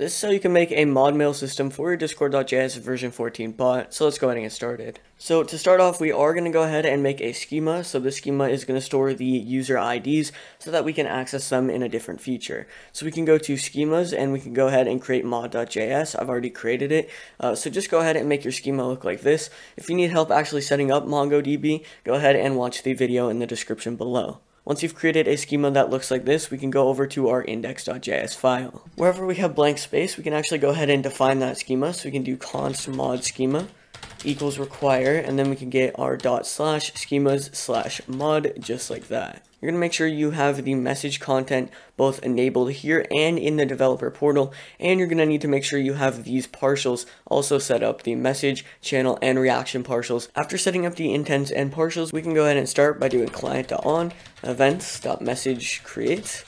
This is how you can make a mod mail system for your discord.js version 14 bot, so let's go ahead and get started. So to start off, we are going to go ahead and make a schema. So the schema is going to store the user IDs so that we can access them in a different feature. So we can go to schemas and we can go ahead and create mod.js. I've already created it. Uh, so just go ahead and make your schema look like this. If you need help actually setting up MongoDB, go ahead and watch the video in the description below. Once you've created a schema that looks like this, we can go over to our index.js file. Wherever we have blank space, we can actually go ahead and define that schema. So we can do const mod schema equals require, and then we can get our dot slash schemas slash mod just like that. You're going to make sure you have the message content both enabled here and in the developer portal, and you're going to need to make sure you have these partials also set up, the message, channel, and reaction partials. After setting up the intents and partials, we can go ahead and start by doing client.on events.message create.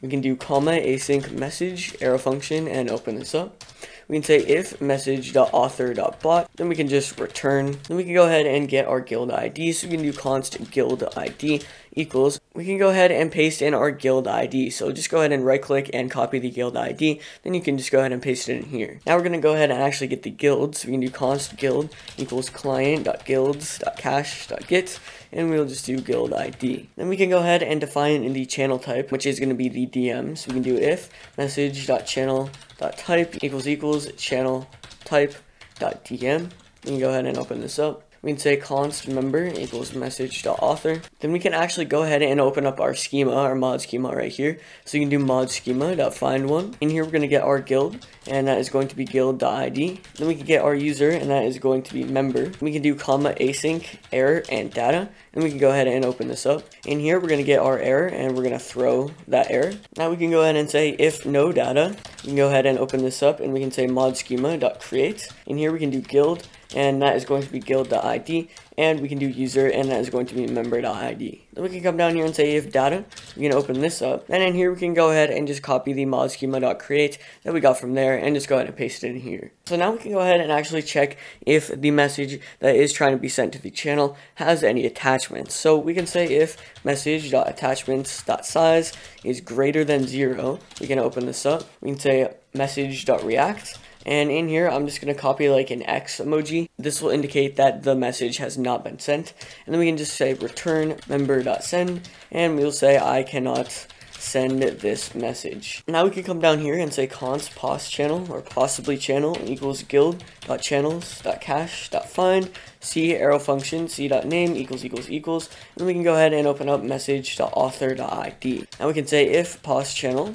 We can do comma async message arrow function and open this up we can say if message.author.bot, then we can just return. Then we can go ahead and get our guild ID. So we can do const guild ID equals. We can go ahead and paste in our guild ID. So just go ahead and right click and copy the guild ID. Then you can just go ahead and paste it in here. Now we're going to go ahead and actually get the guild. So we can do const guild equals client.guilds.cache.get and we'll just do guild ID. Then we can go ahead and define in the channel type, which is going to be the DM. So we can do if message.channel.type equals equals channel type dot DM. We can go ahead and open this up we can say const member equals message.author. Then we can actually go ahead and open up our schema, our mod schema right here. So you can do mod schema.find one. In here, we're going to get our guild, and that is going to be guild.id. Then we can get our user, and that is going to be member. We can do comma async, error, and data. And we can go ahead and open this up. In here, we're going to get our error, and we're going to throw that error. Now we can go ahead and say if no data. We can go ahead and open this up, and we can say mod schema.create. In here, we can do guild, and that is going to be guild.id and we can do user and that is going to be member.id. Then we can come down here and say if data, we can open this up and in here we can go ahead and just copy the mod schema.create that we got from there and just go ahead and paste it in here. So now we can go ahead and actually check if the message that is trying to be sent to the channel has any attachments. So we can say if message.attachments.size is greater than zero, we can open this up. We can say message.react and in here, I'm just going to copy like an X emoji. This will indicate that the message has not been sent. And then we can just say return member.send and we'll say I cannot send this message. Now we can come down here and say const pos channel or possibly channel equals guild.channels.cache.find c arrow function c.name equals equals equals and we can go ahead and open up message.author.id. Now we can say if pos channel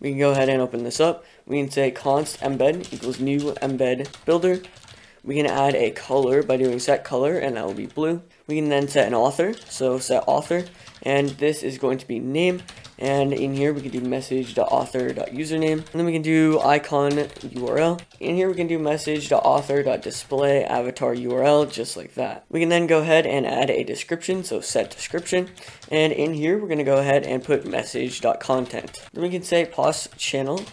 we can go ahead and open this up. We can say const embed equals new embed builder. We can add a color by doing set color, and that will be blue. We can then set an author, so set author, and this is going to be name. And in here, we can do message.author.username. And then we can do icon URL. In here, we can do message.author.display avatar URL, just like that. We can then go ahead and add a description, so set description. And in here, we're going to go ahead and put message.content. Then we can say pos channel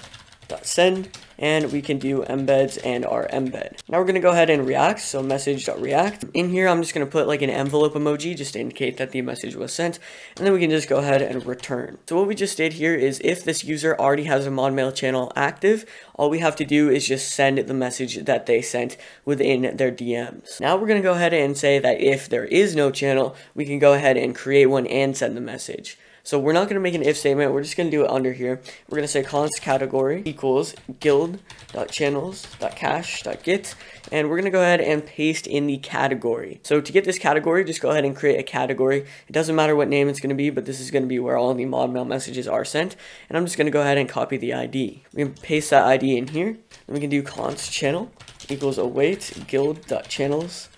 send and we can do embeds and our embed. Now we're to go ahead and react, so message.react. In here, I'm just to put like an envelope emoji just to indicate that the message was sent, and then we can just go ahead and return. So what we just did here is if this user already has a ModMail channel active, all we have to do is just send the message that they sent within their DMs. Now we're to go ahead and say that if there is no channel, we can go ahead and create one and send the message. So we're not going to make an if statement. We're just going to do it under here. We're going to say const category equals guild.channels.cache.get. And we're going to go ahead and paste in the category. So to get this category, just go ahead and create a category. It doesn't matter what name it's going to be, but this is going to be where all the mod mail messages are sent. And I'm just going to go ahead and copy the ID. We can paste that ID in here. Then we can do const channel equals await guild.channels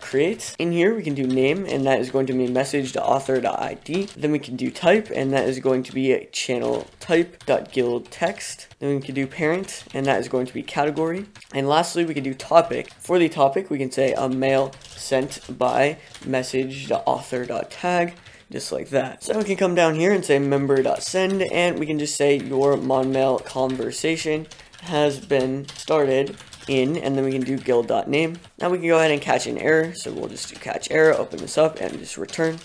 create. In here, we can do name, and that is going to be message.author.id. Then we can do type, and that is going to be channel type.guild text. Then we can do parent, and that is going to be category. And lastly, we can do topic. For the topic, we can say a mail sent by message.author.tag just like that. So we can come down here and say member.send, and we can just say your ModMail conversation has been started in, and then we can do guild.name. Now we can go ahead and catch an error, so we'll just do catch error, open this up, and just return.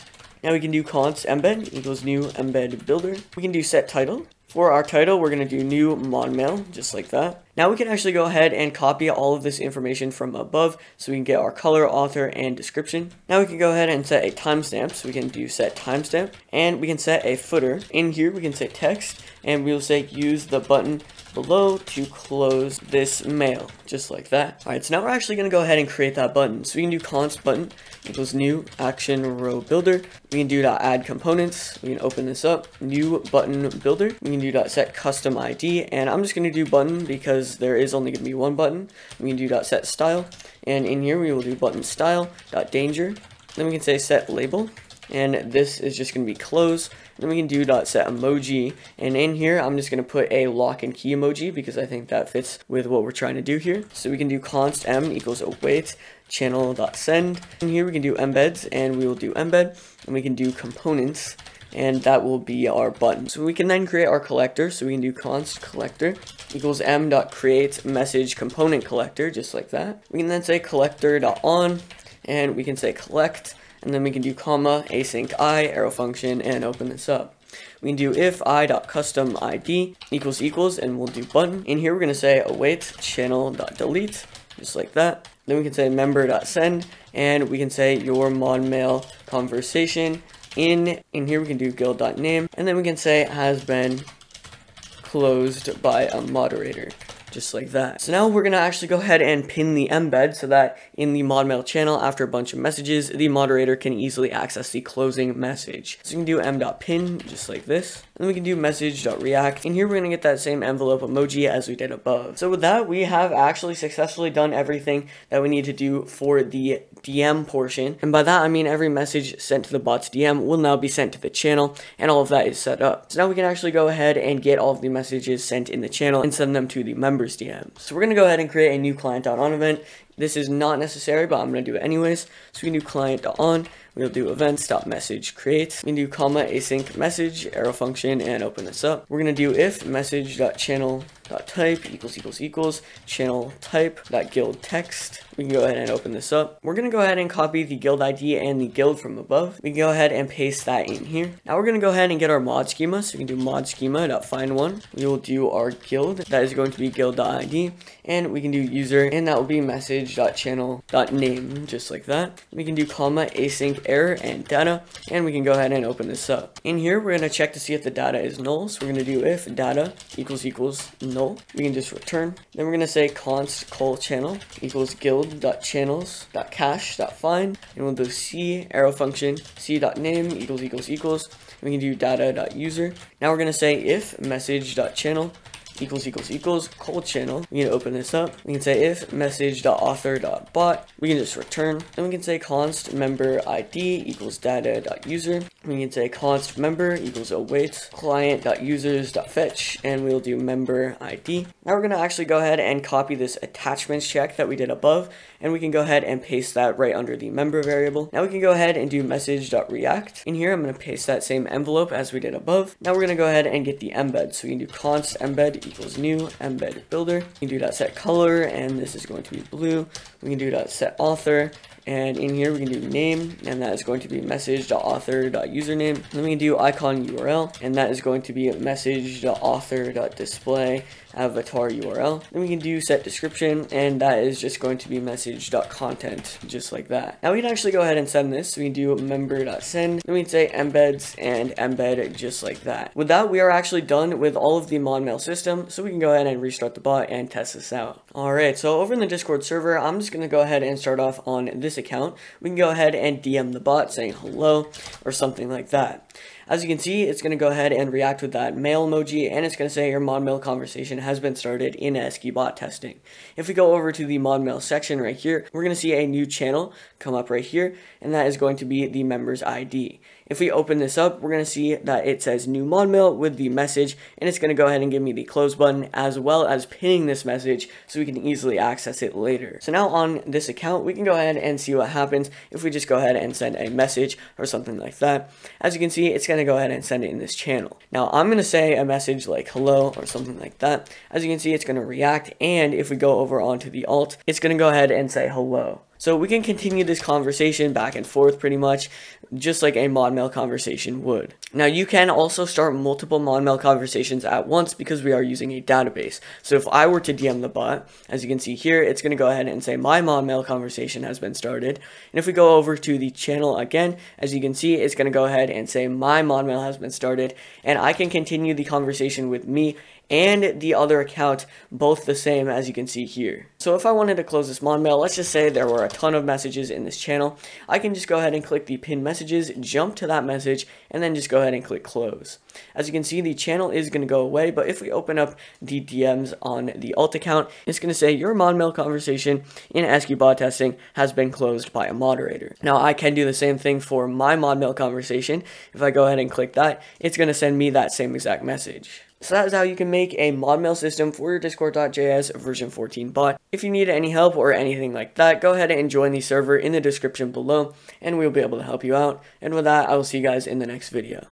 Now we can do const embed equals new embed builder. We can do set title, For our title, we're going to do new mod mail, just like that. Now we can actually go ahead and copy all of this information from above so we can get our color, author, and description. Now we can go ahead and set a timestamp. So we can do set timestamp and we can set a footer. In here we can say text and we'll say use the button below to close this mail, just like that. Alright, so now we're actually going to go ahead and create that button. So we can do const button equals new action row builder. We can do dot add components. We can open this up. New button builder. We can do dot set custom ID. And I'm just going to do button because there is only going to be one button. We can do dot set style. And in here we will do button style dot danger. Then we can say set label. And this is just going to be close. Then we can do dot set emoji. And in here, I'm just going to put a lock and key emoji because I think that fits with what we're trying to do here. So we can do const m equals await channel dot send. And here we can do embeds and we will do embed. And we can do components and that will be our button. So we can then create our collector. So we can do const collector equals m dot create message component collector, just like that. We can then say collector dot on, and we can say collect and then we can do comma, async i, arrow function, and open this up. We can do if i dot custom id equals equals, and we'll do button. In here, we're going to say await channel dot delete, just like that. Then we can say member dot send, and we can say your mod mail conversation. In in here, we can do guild dot name, and then we can say has been closed by a moderator just like that. So now we're going to actually go ahead and pin the embed so that in the modmail channel, after a bunch of messages, the moderator can easily access the closing message. So you can do m.pin just like this. And we can do message.react. And here we're going to get that same envelope emoji as we did above. So with that, we have actually successfully done everything that we need to do for the DM portion. And by that, I mean every message sent to the bot's DM will now be sent to the channel and all of that is set up. So now we can actually go ahead and get all of the messages sent in the channel and send them to the members DM. So we're going to go ahead and create a new client.on event. This is not necessary, but I'm going to do it anyways. So we do client.on We'll do events.message create. We do comma async message, arrow function, and open this up. We're going to do if message.channel dot type equals equals equals channel type dot guild text. We can go ahead and open this up. We're going to go ahead and copy the guild ID and the guild from above. We can go ahead and paste that in here. Now we're going to go ahead and get our mod schema. So we can do mod schema dot find one. We will do our guild. That is going to be guild.id. And we can do user and that will be message dot channel dot name just like that. We can do comma async error and data. And we can go ahead and open this up. In here we're going to check to see if the data is null. So we're going to do if data equals equals null We can just return. Then we're going to say const call channel equals guild.channels.cache.find. And we'll do c arrow function c.name equals equals equals. We can do data.user. Now we're going to say if message.channel equals equals equals cold channel. We can open this up. We can say if message.author.bot. We can just return. Then we can say const member ID equals data.user. We can say const member equals await client.users.fetch and we'll do member ID. Now we're going to actually go ahead and copy this attachments check that we did above and we can go ahead and paste that right under the member variable. Now we can go ahead and do message.react. In here I'm going to paste that same envelope as we did above. Now we're going to go ahead and get the embed. So we can do const embed equals new embed builder. We can do that set color and this is going to be blue. We can do that set author and in here we can do name and that is going to be message.author.username then we can do icon url and that is going to be message.author.display avatar URL. Then we can do set description, and that is just going to be message.content, just like that. Now we can actually go ahead and send this. So we can do member.send. Then we can say embeds and embed just like that. With that, we are actually done with all of the ModMail system, so we can go ahead and restart the bot and test this out. Alright, so over in the Discord server, I'm just going to go ahead and start off on this account. We can go ahead and DM the bot saying hello or something like that. As you can see, it's going to go ahead and react with that mail emoji, and it's going to say your mod mail conversation has been started in bot testing. If we go over to the mod mail section right here, we're going to see a new channel come up right here, and that is going to be the member's ID. If we open this up, we're going to see that it says new mod mail with the message, and it's going to go ahead and give me the close button as well as pinning this message so we can easily access it later. So now on this account, we can go ahead and see what happens if we just go ahead and send a message or something like that. As you can see, it's going to go ahead and send it in this channel. Now I'm going to say a message like hello or something like that. As you can see, it's going to react, and if we go over onto the alt, it's going to go ahead and say hello. So we can continue this conversation back and forth pretty much, just like a ModMail conversation would. Now you can also start multiple ModMail conversations at once because we are using a database. So if I were to DM the bot, as you can see here, it's going to go ahead and say my ModMail conversation has been started. And if we go over to the channel again, as you can see, it's going to go ahead and say my ModMail has been started. And I can continue the conversation with me and the other account both the same as you can see here. So if I wanted to close this ModMail, let's just say there were a ton of messages in this channel, I can just go ahead and click the pin messages, jump to that message, and then just go ahead and click close. As you can see, the channel is going to go away, but if we open up the DMs on the alt account, it's going to say your ModMail conversation in ESKI bot testing has been closed by a moderator. Now I can do the same thing for my ModMail conversation. If I go ahead and click that, it's going to send me that same exact message. So that is how you can make a ModMail system for your Discord.js version 14 bot. If you need any help or anything like that, go ahead and join the server in the description below, and we'll be able to help you out. And with that, I will see you guys in the next video.